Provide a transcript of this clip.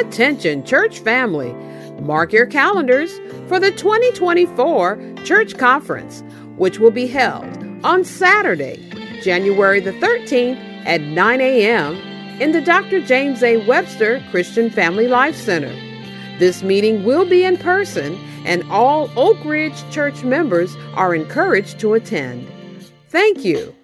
Attention, church family. Mark your calendars for the 2024 Church Conference, which will be held on Saturday, January the 13th at 9 a.m. in the Dr. James A. Webster Christian Family Life Center. This meeting will be in person, and all Oak Ridge Church members are encouraged to attend. Thank you